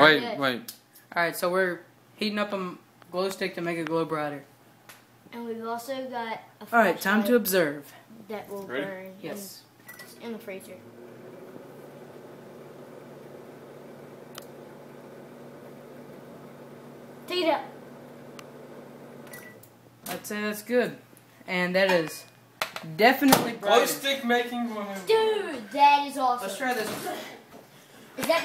Wait, wait. All right, so we're heating up a glow stick to make it glow brighter. And we've also got a All right, time to observe. that will Ready? burn Yes. in, in the freezer. Take it. I'd say that's good, and that is definitely brighter. Glow stick making. Dude, that is awesome. Let's try this. Is that